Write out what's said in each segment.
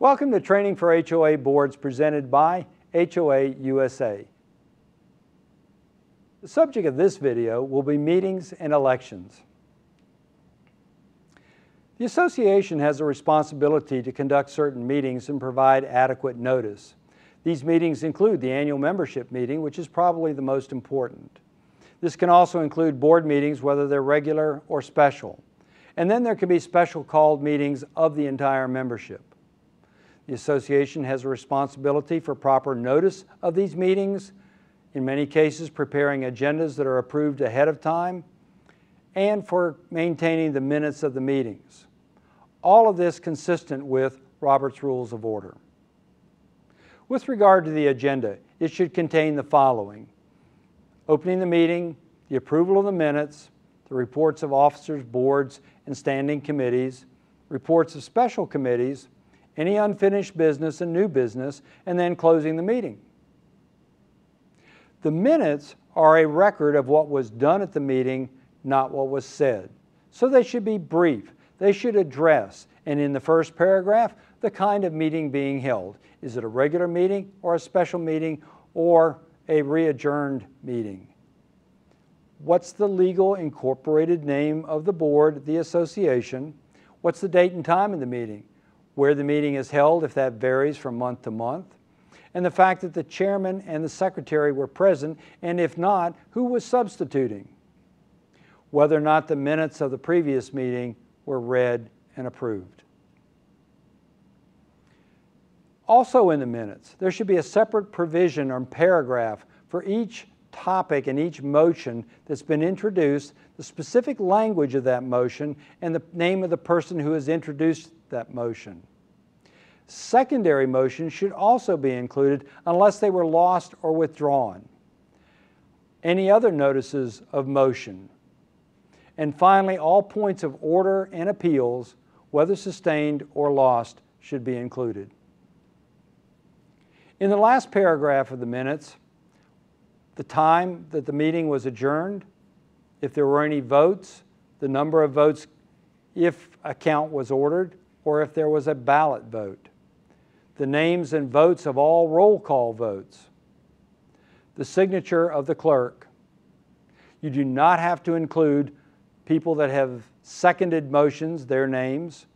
Welcome to Training for HOA Boards presented by HOA USA. The subject of this video will be meetings and elections. The association has a responsibility to conduct certain meetings and provide adequate notice. These meetings include the annual membership meeting, which is probably the most important. This can also include board meetings, whether they're regular or special. And then there can be special called meetings of the entire membership. The association has a responsibility for proper notice of these meetings, in many cases preparing agendas that are approved ahead of time, and for maintaining the minutes of the meetings. All of this consistent with Robert's Rules of Order. With regard to the agenda, it should contain the following. Opening the meeting, the approval of the minutes, the reports of officers, boards, and standing committees, reports of special committees, any unfinished business and new business, and then closing the meeting. The minutes are a record of what was done at the meeting, not what was said. So they should be brief. They should address, and in the first paragraph, the kind of meeting being held. Is it a regular meeting or a special meeting or a re-adjourned meeting? What's the legal incorporated name of the board, the association? What's the date and time of the meeting? Where the meeting is held, if that varies from month to month, and the fact that the chairman and the secretary were present, and if not, who was substituting, whether or not the minutes of the previous meeting were read and approved. Also in the minutes, there should be a separate provision or paragraph for each topic and each motion that's been introduced, the specific language of that motion, and the name of the person who has introduced that motion. Secondary motions should also be included unless they were lost or withdrawn. Any other notices of motion. And finally, all points of order and appeals, whether sustained or lost, should be included. In the last paragraph of the minutes, the time that the meeting was adjourned, if there were any votes, the number of votes if a count was ordered, or if there was a ballot vote, the names and votes of all roll call votes, the signature of the clerk. You do not have to include people that have seconded motions, their names,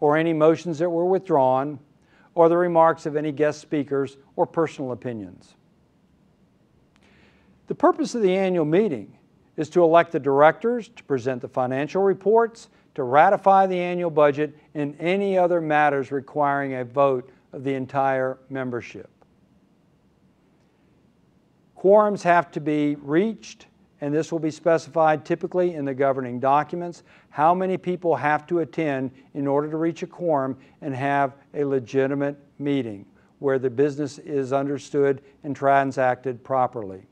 or any motions that were withdrawn, or the remarks of any guest speakers or personal opinions. The purpose of the annual meeting is to elect the directors, to present the financial reports, to ratify the annual budget and any other matters requiring a vote of the entire membership. Quorums have to be reached, and this will be specified typically in the governing documents, how many people have to attend in order to reach a quorum and have a legitimate meeting where the business is understood and transacted properly.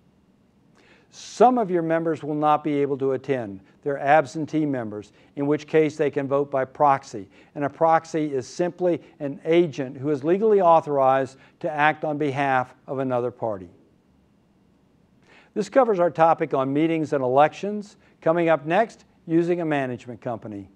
Some of your members will not be able to attend. They're absentee members, in which case they can vote by proxy. And a proxy is simply an agent who is legally authorized to act on behalf of another party. This covers our topic on meetings and elections. Coming up next, using a management company.